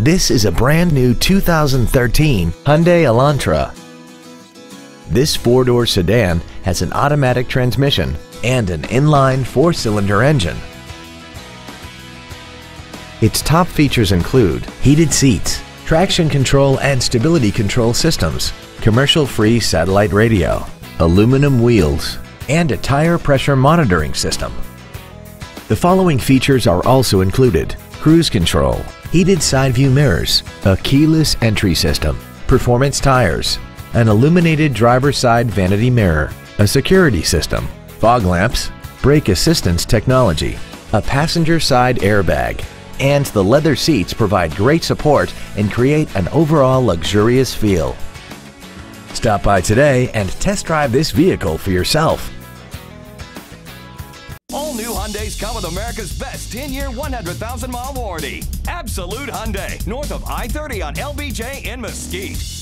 This is a brand new 2013 Hyundai Elantra. This four-door sedan has an automatic transmission and an inline four-cylinder engine. Its top features include heated seats, traction control and stability control systems, commercial-free satellite radio, aluminum wheels, and a tire pressure monitoring system. The following features are also included. Cruise control, heated side view mirrors, a keyless entry system, performance tires, an illuminated driver side vanity mirror, a security system, fog lamps, brake assistance technology, a passenger side airbag, and the leather seats provide great support and create an overall luxurious feel. Stop by today and test drive this vehicle for yourself. All new Hyundais come with America's best 10-year, 100,000-mile warranty. Absolute Hyundai, north of I-30 on LBJ in Mesquite.